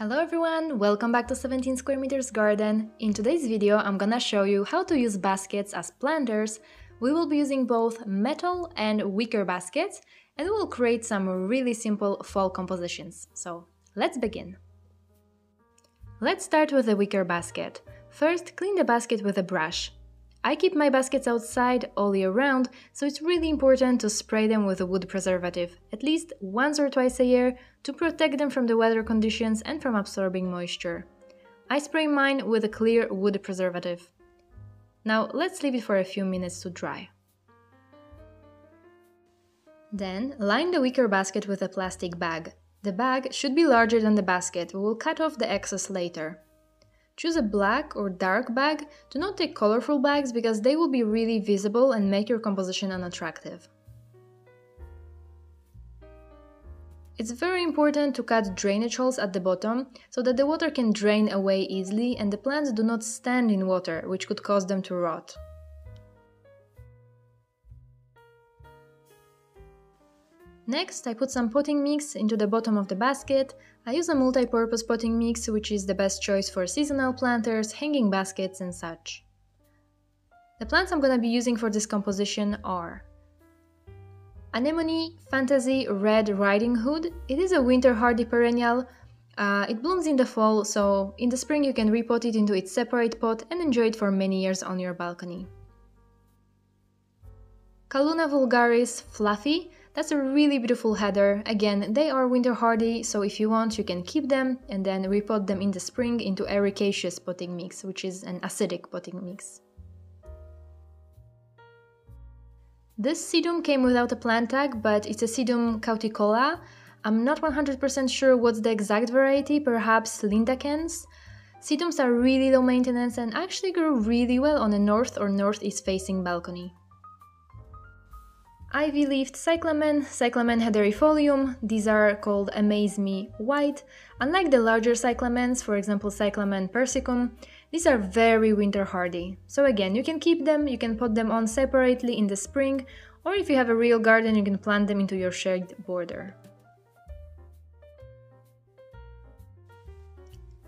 Hello everyone, welcome back to 17 Square Meters Garden. In today's video I'm gonna show you how to use baskets as planters. We will be using both metal and wicker baskets and we will create some really simple fall compositions. So let's begin. Let's start with the wicker basket. First, clean the basket with a brush. I keep my baskets outside all year round, so it's really important to spray them with a wood preservative, at least once or twice a year, to protect them from the weather conditions and from absorbing moisture. I spray mine with a clear wood preservative. Now let's leave it for a few minutes to dry. Then line the wicker basket with a plastic bag. The bag should be larger than the basket, we will cut off the excess later. Choose a black or dark bag, do not take colorful bags because they will be really visible and make your composition unattractive. It's very important to cut drainage holes at the bottom so that the water can drain away easily and the plants do not stand in water, which could cause them to rot. Next, I put some potting mix into the bottom of the basket. I use a multi-purpose potting mix, which is the best choice for seasonal planters, hanging baskets and such. The plants I'm gonna be using for this composition are Anemone Fantasy Red Riding Hood. It is a winter hardy perennial. Uh, it blooms in the fall, so in the spring you can repot it into its separate pot and enjoy it for many years on your balcony. Calluna vulgaris Fluffy. That's a really beautiful heather. Again, they are winter hardy, so if you want, you can keep them and then repot them in the spring into ericaceous potting mix, which is an acidic potting mix. This sedum came without a plant tag, but it's a sedum cauticola. I'm not 100% sure what's the exact variety, perhaps lidakense. Sedums are really low maintenance and actually grow really well on a north or northeast facing balcony. Ivy-leaved cyclamen, cyclamen hederifolium, these are called Amaze Me White. Unlike the larger cyclamens, for example cyclamen persicum, these are very winter hardy. So again, you can keep them, you can put them on separately in the spring, or if you have a real garden, you can plant them into your shade border.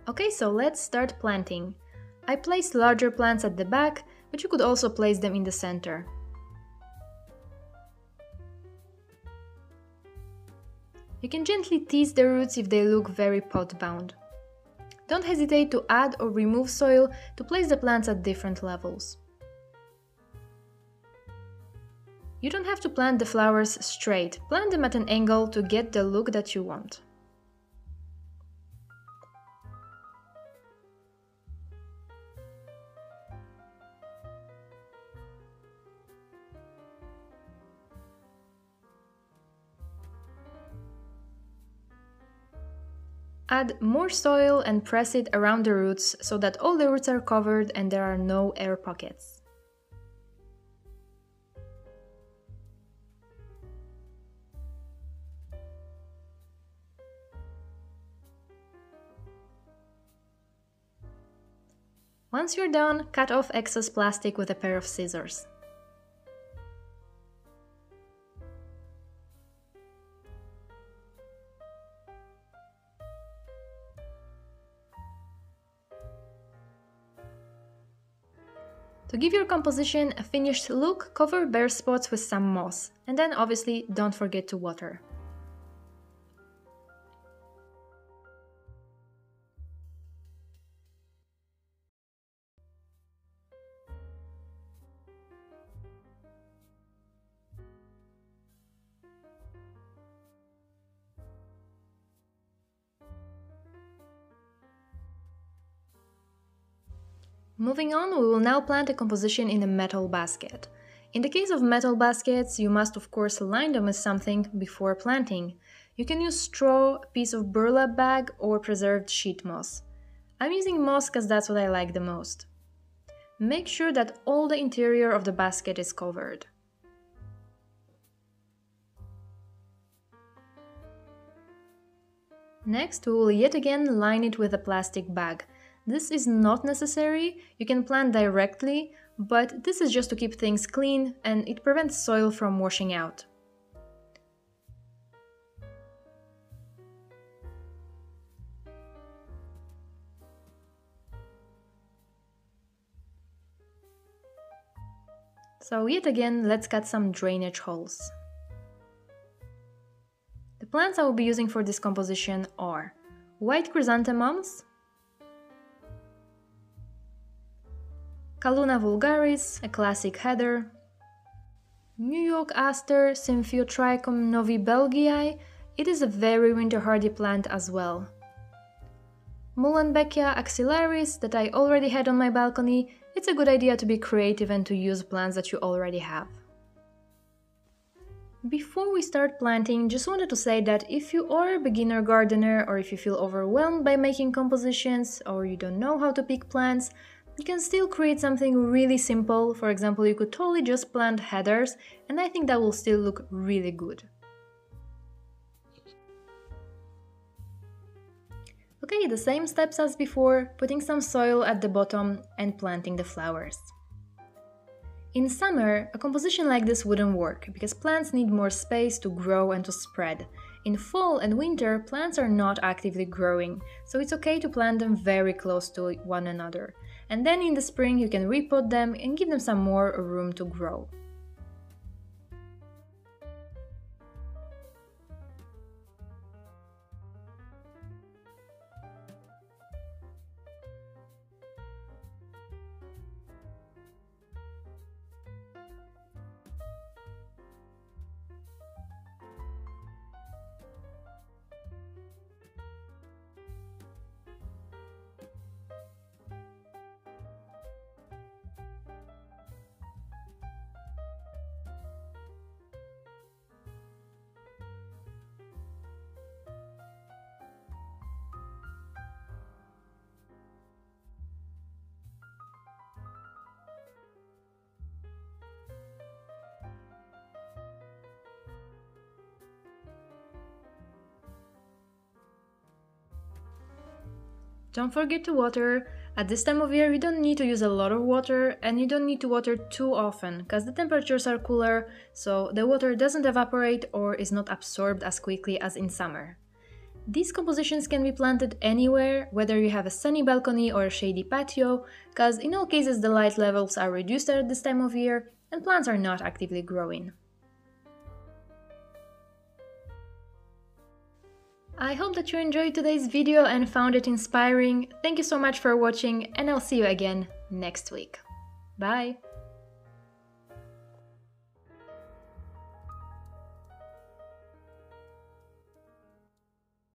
Okay, so let's start planting. I placed larger plants at the back, but you could also place them in the center. Can gently tease the roots if they look very pot-bound. Don't hesitate to add or remove soil to place the plants at different levels. You don't have to plant the flowers straight, plant them at an angle to get the look that you want. Add more soil and press it around the roots so that all the roots are covered and there are no air pockets. Once you're done, cut off excess plastic with a pair of scissors. To give your composition a finished look, cover bare spots with some moss, and then obviously don't forget to water. Moving on, we will now plant a composition in a metal basket. In the case of metal baskets, you must of course line them with something before planting. You can use straw, a piece of burlap bag, or preserved sheet moss. I'm using moss because that's what I like the most. Make sure that all the interior of the basket is covered. Next, we will yet again line it with a plastic bag. This is not necessary, you can plant directly, but this is just to keep things clean and it prevents soil from washing out. So yet again, let's cut some drainage holes. The plants I will be using for this composition are white chrysanthemums, Calluna vulgaris, a classic heather, New York Aster Symphyotrichum novi belgii, it is a very winter hardy plant as well. Muehlenbeckia axillaris that I already had on my balcony, it's a good idea to be creative and to use plants that you already have. Before we start planting, just wanted to say that if you are a beginner gardener or if you feel overwhelmed by making compositions or you don't know how to pick plants, you can still create something really simple. For example, you could totally just plant heathers and I think that will still look really good. Okay, the same steps as before, putting some soil at the bottom and planting the flowers. In summer, a composition like this wouldn't work, because plants need more space to grow and to spread. In fall and winter, plants are not actively growing, so it's okay to plant them very close to one another. And then in the spring you can repot them and give them some more room to grow. Don't forget to water. At this time of year you don't need to use a lot of water and you don't need to water too often because the temperatures are cooler so the water doesn't evaporate or is not absorbed as quickly as in summer. These compositions can be planted anywhere, whether you have a sunny balcony or a shady patio, because in all cases the light levels are reduced at this time of year and plants are not actively growing. I hope that you enjoyed today's video and found it inspiring. Thank you so much for watching and I'll see you again next week. Bye!